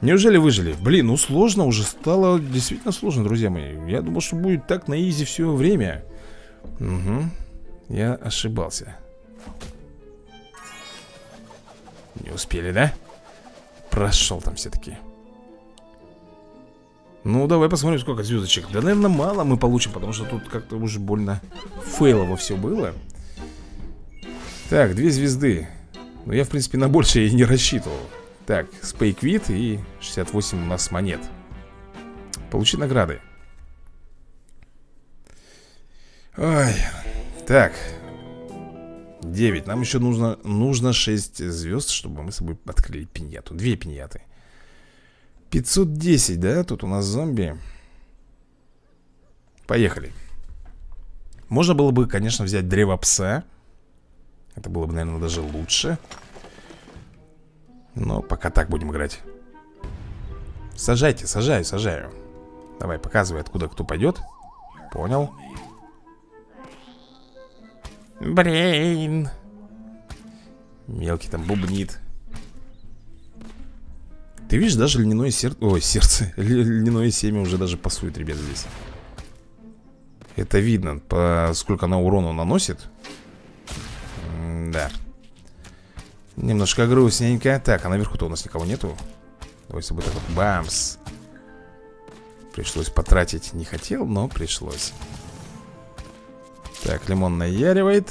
[SPEAKER 1] Неужели выжили? Блин, ну сложно уже стало Действительно сложно, друзья мои. Я думал, что будет так на изи все время. Угу Я ошибался. Не успели, да? Прошел там все-таки Ну, давай посмотрим, сколько звездочек Да, наверное, мало мы получим Потому что тут как-то уже больно фейлово все было. Так, две звезды Ну, я, в принципе, на большее и не рассчитывал Так, спейквит и 68 у нас монет Получи награды Ой, так 9. Нам еще нужно, нужно 6 звезд, чтобы мы с собой открыли пиньяту. Две пиньяты. 510, да? Тут у нас зомби. Поехали. Можно было бы, конечно, взять древо пса. Это было бы, наверное, даже лучше. Но пока так будем играть. Сажайте, сажаю, сажаю. Давай, показывай, откуда кто пойдет. Понял. Брейн. Мелкий там бубнит. Ты видишь, даже льняное сердце... Ой, сердце. [laughs] Льняное семя уже даже пасует, ребят, здесь. Это видно, по сколько она урона наносит. Да. Немножко грустненько. Так, а наверху-то у нас никого нету. Давай с тобой так вот. Бамс. Пришлось потратить. Не хотел, но пришлось. Так, лимон наяривает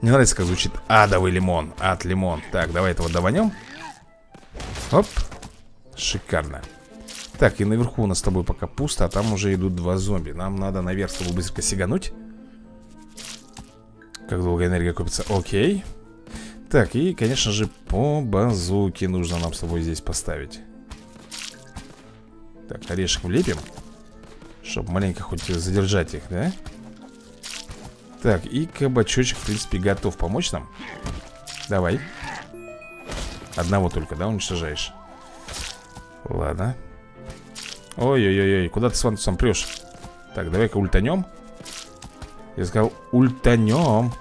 [SPEAKER 1] Мне нравится, как звучит адовый лимон Ад лимон Так, давай этого даванем Оп Шикарно Так, и наверху у нас с тобой пока пусто А там уже идут два зомби Нам надо наверх с тобой быстренько сигануть Как долго энергия копится. Окей. Так, и, конечно же, по базуке нужно нам с тобой здесь поставить. Так, орешек влепим Чтобы маленько хоть задержать их, да? Так, и кабачочек, в принципе, готов помочь нам. Давай. Одного только, да, уничтожаешь? Ладно. Ой-ой-ой, куда ты с сам прешь? Так, давай-ка ультанем Я сказал, ультанем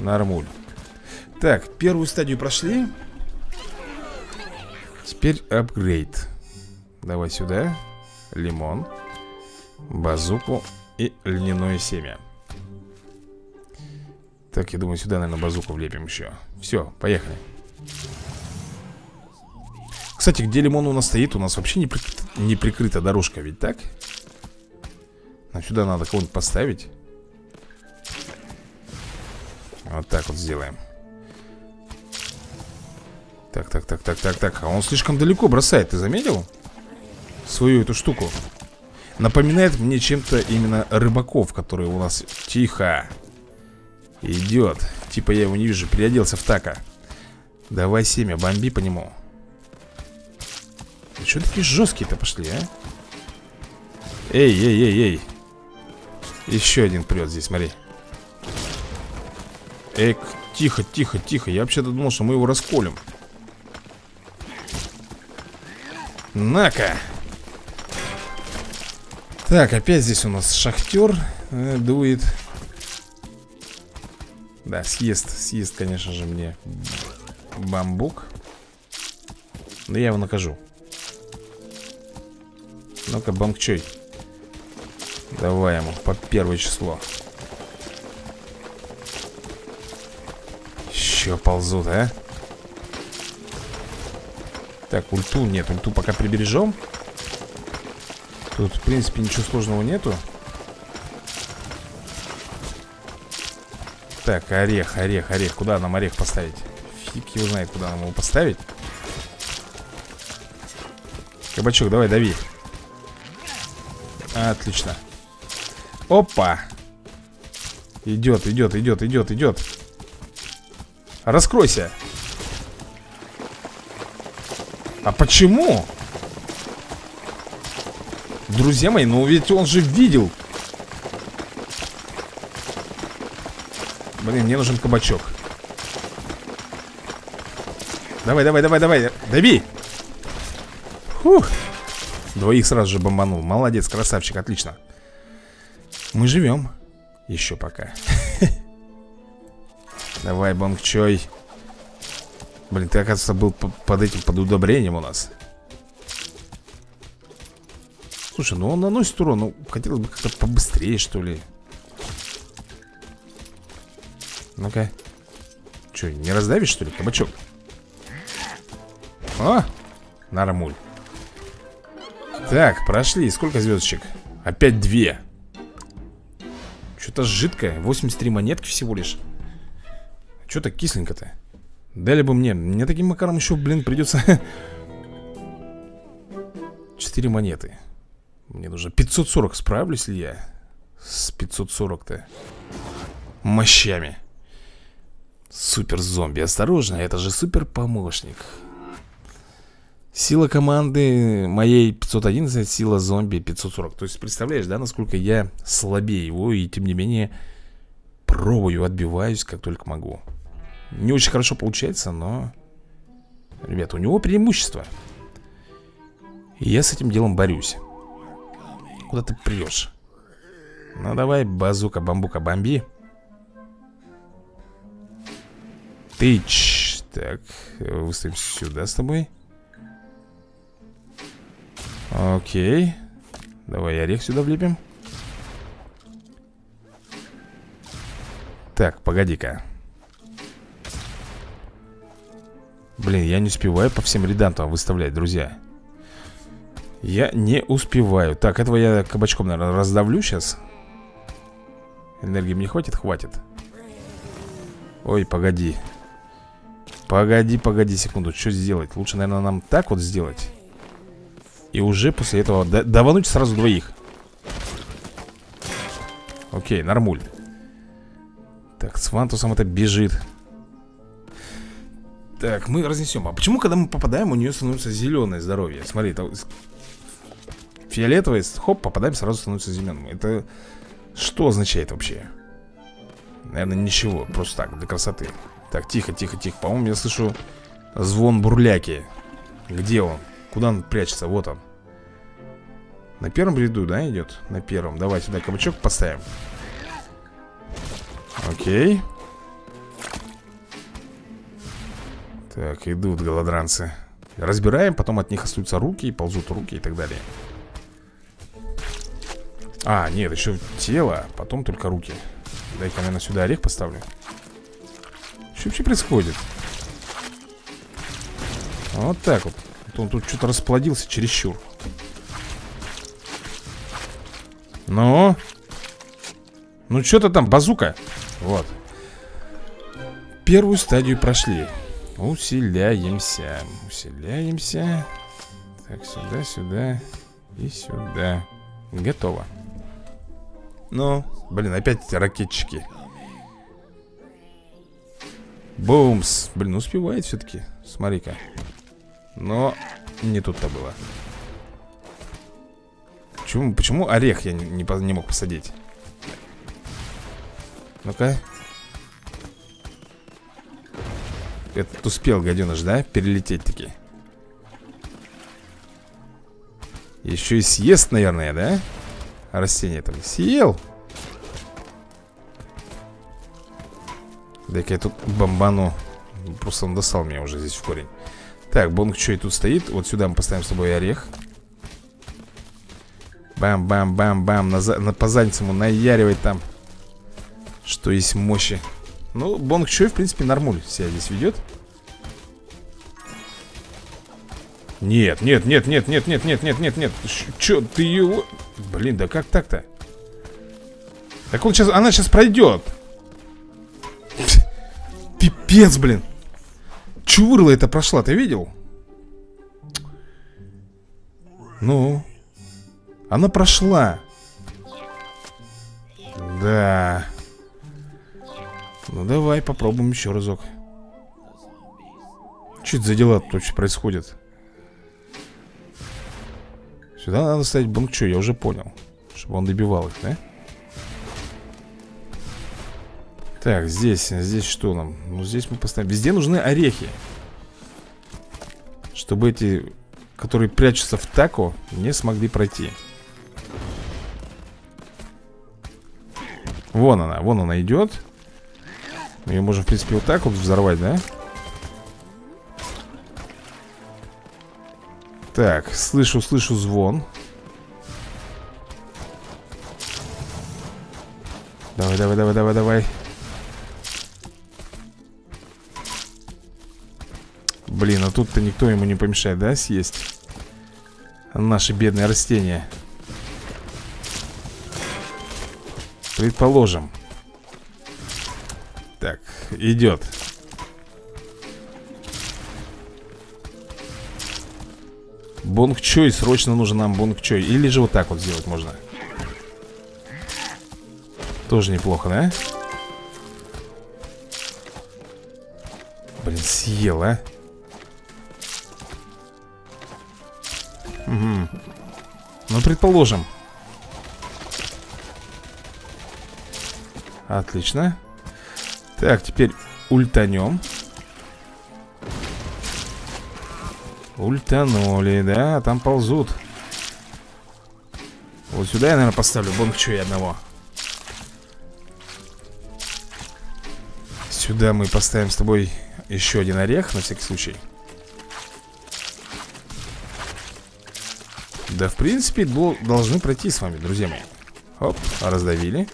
[SPEAKER 1] Нормуль. Так, первую стадию прошли. Теперь апгрейд. Давай сюда. Лимон Базуку и льняное семя. Так, я думаю, сюда, наверное, базуку влепим еще Все, поехали. Кстати, где лимон у нас стоит, у нас вообще не, при... не прикрыта дорожка, ведь так? Нам сюда надо кого-нибудь поставить Вот так вот сделаем Так, так, так, так, так, так А он слишком далеко бросает, ты заметил? Свою эту штуку Напоминает мне чем-то именно рыбаков, которые у нас... Тихо! Идет. Типа я его не вижу, переоделся в така. Давай семя, бомби по нему. Что такие жесткие-то пошли, а? Эй, эй, эй, эй. Еще один прет здесь, смотри. Эк, тихо, тихо, тихо. Я вообще-то думал, что мы его расколем. На-ка! Так, опять здесь у нас шахтер э, дует. Да, съест, съест, конечно же, мне бамбук. Но я его накажу. Ну-ка, бамбчой. Давай ему по первое число. Еще ползут, а? Так, ульту нет, ульту пока прибережем. Тут, в принципе, ничего сложного нету Так, орех, орех, орех Куда нам орех поставить? Фиг его знает, куда нам его поставить Кабачок, давай, дави Отлично Опа. Идет, идет, идет, идет, идет. Раскройся. А почему? Друзья мои, ну ведь он же видел. Блин, мне нужен кабачок. Давай, давай, давай, давай. Дави. Фух. Двоих сразу же бомбанул. Молодец, красавчик, отлично Мы живем. Еще пока. [laughs] Давай, Бонгчой. Блин, ты, оказывается, был под этим, под удобрением у нас. Слушай, ну он наносит урон. Ну, хотелось бы как-то побыстрее, что ли. Ну-ка. Че, не раздавишь, что ли, кабачок? О, нормуль. Так, прошли. Сколько звездочек? Опять две Что-то жидкое 83 монетки всего лишь. Что-то кисленько-то Дали бы мне. Мне таким макаром еще, блин, придется 4 [laughs] монеты. Мне нужно 540, справлюсь ли я С 540-то Мощами? Супер зомби, осторожно, это же супер помощник Сила команды моей 511, сила зомби 540 То есть представляешь, да, насколько я слабее его И тем не менее пробую, отбиваюсь как только могу. Не очень хорошо получается, но Ребята, у него преимущество. И я с этим делом борюсь. Куда ты прешь? Ну давай, базука, бамбука, бомби. Тыч. Так, выставим сюда с тобой Окей. Давай орех сюда влепим. Так, погоди-ка. Блин, я не успеваю по всем рядам там выставлять, друзья. Я не успеваю. Так, этого я кабачком, наверное, раздавлю сейчас Энергии мне хватит? Хватит. Ой, погоди. Погоди, погоди секунду. Что сделать? Лучше, наверное, нам так вот сделать И уже после этого Давануть сразу двоих. Окей, нормуль. Так, с Вантусом это бежит. Так, мы разнесем. А почему, когда мы попадаем, у нее становится зеленое здоровье? Смотри, это... Фиолетовое, хоп, попадаем, сразу становится зеленым Это что означает вообще? Наверное, ничего, просто так, для красоты. Так, тихо, тихо, тихо. По-моему, я слышу звон бурляки. Где он? Куда он прячется? Вот он. На первом ряду, да, идет? На первом. Давай сюда кабачок поставим. Окей. Так, идут голодранцы. Разбираем, потом от них остаются руки И ползут руки и так далее. А, нет, еще тело Потом только руки. Дай-ка, наверное, сюда орех поставлю. Что вообще происходит? Вот так вот Он тут что-то расплодился чересчур. Ну? Ну что-то там, базука. Вот. Первую стадию прошли. Усиляемся Усиляемся. Так, сюда, сюда И сюда. Готово. Ну, блин, опять ракетчики. Бумс. Блин, успевает все-таки Смотри-ка Но не тут-то было Почему, почему орех я не, не, не мог посадить? Ну-ка Этот успел, гаденыш, да? Перелететь таки Еще и съест, наверное, да? Растение там съел Дай-ка я тут бомбану Просто он достал меня уже здесь в корень Так, бонг что и тут стоит. Вот сюда мы поставим с тобой орех. Бам-бам-бам-бам на, на, По заднице ему наяривать там. Что есть мощи. Ну, бонг чой, в принципе, нормуль себя здесь ведет Нет, нет, нет, нет, нет, нет, нет, нет, нет, нет. Че, ты его... Блин, да как так-то? Так он сейчас, она сейчас пройдет Пипец, блин Чурла это прошла, ты видел? Ну Она прошла Да Ну давай попробуем еще разок Что это за дела тут происходят? Сюда надо ставить бункчу, я уже понял Чтобы он добивал их, да? Так, здесь, здесь что нам? Ну, здесь мы поставим. Везде нужны орехи. Чтобы эти, которые прячутся в тако Не смогли пройти. Вон она, вон она идет. Ее можем, в принципе, вот так вот взорвать, да? Так, слышу, слышу звон. Давай, давай, давай, давай, давай Блин, а тут-то никто ему не помешает, да, съесть? Наши бедные растения. Предположим. Так, идет. Бонг Чой, срочно нужен нам Бонг Чой Или же вот так вот сделать можно. Тоже неплохо, да? Блин, съел, а Ну, предположим. Отлично. Так, теперь ультанем. Ультанули, да, там ползут. Вот сюда я, наверное, поставлю бомбчу и одного. Сюда мы поставим с тобой еще один орех, на всякий случай. Да, в принципе, должны пройти с вами, друзья мои. Оп, раздавили.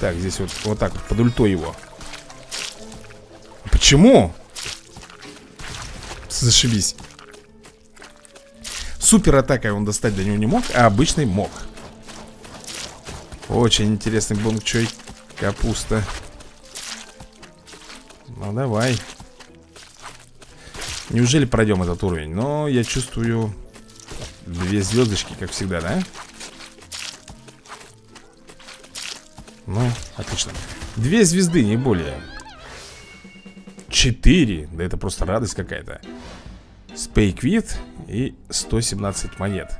[SPEAKER 1] Так, здесь вот, вот так вот, под ультой его. Почему? Зашибись. Супер атакой он достать до него не мог, а обычный мог. Очень интересный бонг чой Капуста. Ну давай. Неужели пройдем этот уровень? Но я чувствую Две звездочки, как всегда, да? Ну, отлично. Две звезды, не более. Четыре. Да это просто радость какая-то. Спейквит и 117 монет.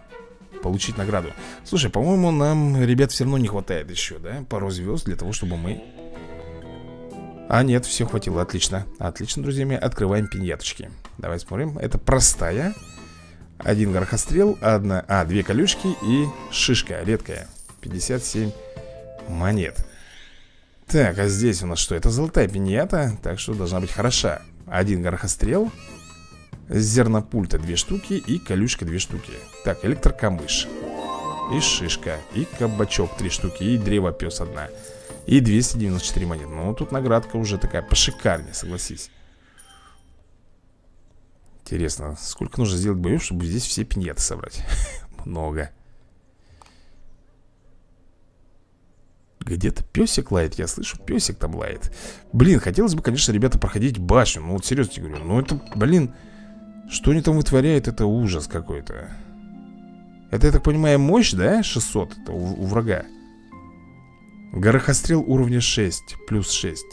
[SPEAKER 1] Получить награду. Слушай, по-моему, нам, ребят, все равно не хватает еще, да? Пару звезд для того, чтобы мы А, нет, все хватило, отлично. Отлично, друзья мои, открываем пиньяточки Давай смотрим, это простая Один горохострел, одна, а, две колючки и шишка редкая. 57 монет. Так, а здесь у нас что? Это золотая пиньята, так что должна быть хороша. Один горохострел Зернопульта две штуки и колючка две штуки. Так, электрокамыш И шишка, и кабачок три штуки И древо пес одна И 294 монет Ну, тут наградка уже такая пошикарнее, согласись Интересно, сколько нужно сделать боев, чтобы здесь все пиньеты собрать? [laughs] Много. Где-то песик лает, я слышу, песик там лает. Блин, хотелось бы, конечно, ребята, проходить башню Ну вот серьезно тебе говорю, ну это, блин Что они там вытворяют, это ужас какой-то. Это, я так понимаю, мощь, да? 600 это у, у врага? Горохострел уровня 6, плюс 6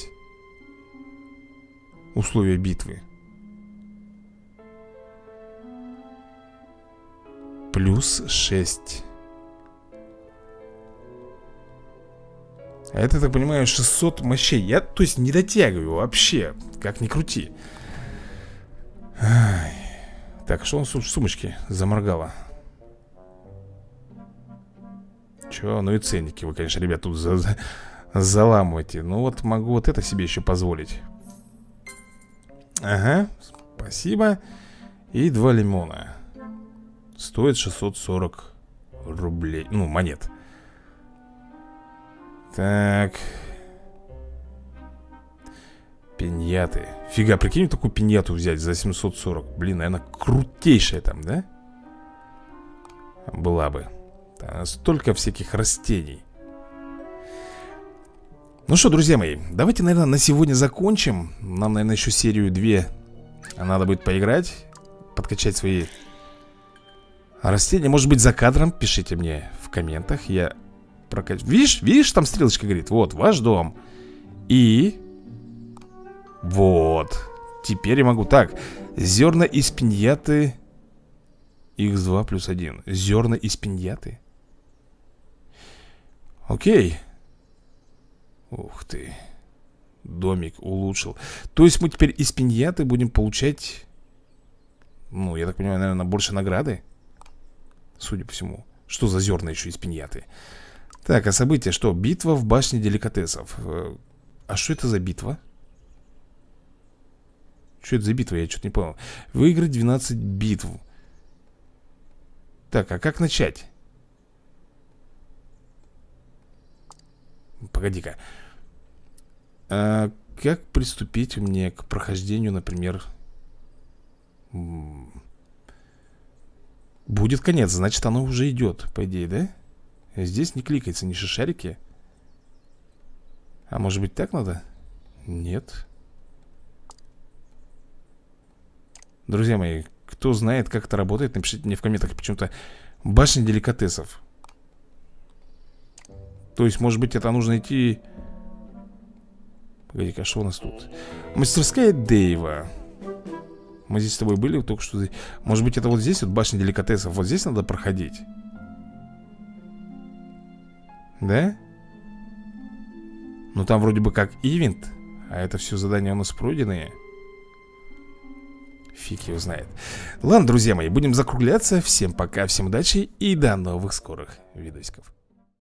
[SPEAKER 1] Условия битвы Плюс 6 Это, так понимаю, 600 мощей. Я, то есть, не дотягиваю вообще Как ни крути. Ай. Так, что у нас в сумочке заморгало? Че, ну и ценники вы, конечно, ребят, тут за за заламываете Ну вот могу вот это себе еще позволить. Ага, спасибо. И два лимона Стоит 640 рублей Ну, монет так. Пиньяты. Фига, прикинь, такую пиньяту взять за 740. Блин, наверное, крутейшая там, да? Была бы. Там столько всяких растений. Ну что, друзья мои, давайте, наверное, на сегодня закончим. Нам, наверное, еще серию 2 надо будет поиграть. Подкачать свои растения. Может быть, за кадром пишите мне в комментах. Я прокачать. Видишь, видишь, там стрелочка говорит. Вот, ваш дом. И... Вот. Теперь я могу. Так, зерна из пиньяты... X2 плюс 1. Зерна из пиньяты. Окей. Ух ты. Домик улучшил. То есть мы теперь из пиньяты будем получать... Ну, я так понимаю, наверное, больше награды. Судя по всему. Что за зерна еще из пиньяты? Так, а события что? Битва в башне деликатесов э, А что это за битва? Что это за битва? Я что-то не понял Выиграть 12 битв Так, а как начать? Погоди-ка а Как приступить мне к прохождению, например Будет конец, значит оно уже идет, по идее, да? Здесь не кликается ни шишарики А может быть так надо? Нет Друзья мои, кто знает, как это работает Напишите мне в комментах почему-то Башня деликатесов То есть, может быть, это нужно идти Погоди-ка, что у нас тут? Мастерская Дэйва Мы здесь с тобой были только что Может быть, это вот здесь вот башня деликатесов Вот здесь надо проходить? Да? Ну там вроде бы как ивент А это все задания у нас пройденные. Фиг его знает. Ладно, друзья мои, будем закругляться. Всем пока, всем удачи И до новых скорых видосиков